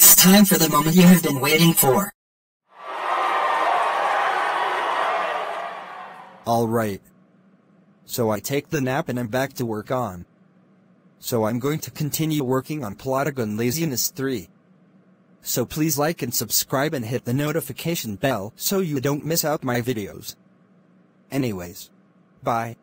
It's time for the moment you have been waiting for. Alright. So I take the nap and I'm back to work on. So I'm going to continue working on Plotagon Laziness 3. So please like and subscribe and hit the notification bell so you don't miss out my videos. Anyways. Bye.